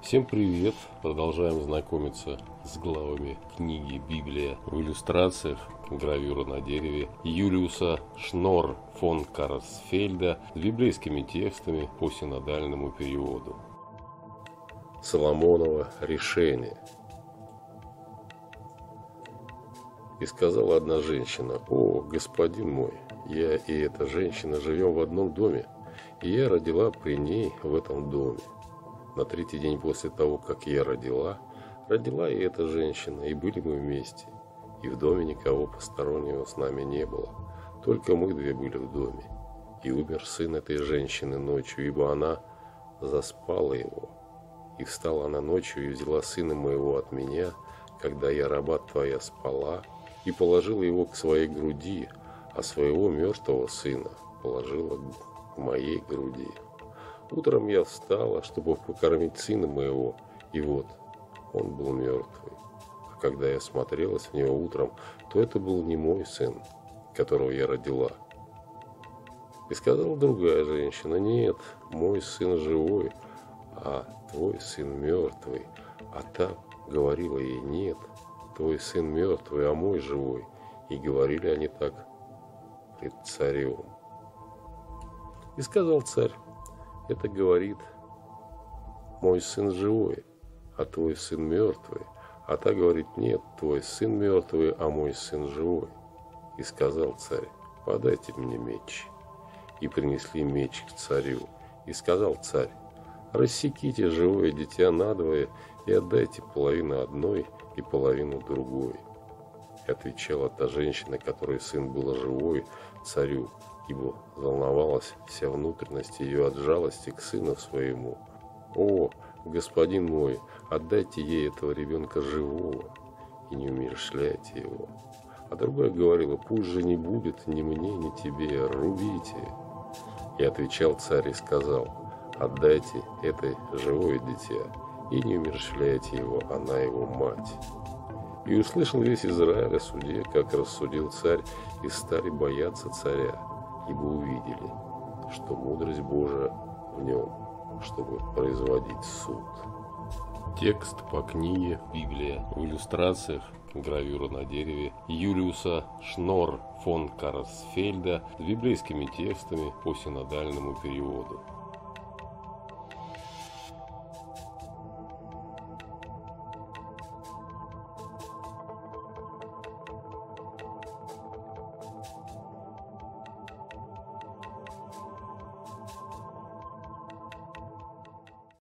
Всем привет! Продолжаем знакомиться с главами книги «Библия» в иллюстрациях, гравюра на дереве Юлиуса Шнор фон Карсфельда с библейскими текстами по синодальному переводу. Соломонова решение. И сказала одна женщина, «О, господин мой, я и эта женщина живем в одном доме, и я родила при ней в этом доме. На третий день после того, как я родила, родила и эта женщина, и были мы вместе. И в доме никого постороннего с нами не было, только мы две были в доме. И умер сын этой женщины ночью, ибо она заспала его. И встала она ночью и взяла сына моего от меня, когда я, раба твоя, спала, и положила его к своей груди, а своего мертвого сына положила к моей груди. Утром я встала, чтобы покормить сына моего, и вот, он был мертвый. А когда я смотрелась в него утром, то это был не мой сын, которого я родила. И сказала другая женщина, нет, мой сын живой, а твой сын мертвый. А та говорила ей, нет, твой сын мертвый, а мой живой. И говорили они так пред царем. И сказал царь, это говорит, мой сын живой, а твой сын мертвый. А та говорит, нет, твой сын мертвый, а мой сын живой. И сказал царь, подайте мне меч. И принесли меч к царю. И сказал царь, рассеките живое дитя надвое и отдайте половину одной и половину другой. И отвечала та женщина, которой сын был живой, царю, ибо волновалась вся внутренность ее от жалости к сыну своему. «О, господин мой, отдайте ей этого ребенка живого и не умершляйте его». А другая говорила, «Пусть же не будет ни мне, ни тебе, рубите». И отвечал царь и сказал, «Отдайте это живое дитя и не умершляйте его, она его мать». И услышал весь Израиль о суде, как рассудил царь, и стали бояться царя ибо увидели, что мудрость Божия в нем, чтобы производить суд. Текст по книге «Библия» в иллюстрациях гравюра на дереве Юлиуса Шнор фон Карсфельда с библейскими текстами по синодальному переводу.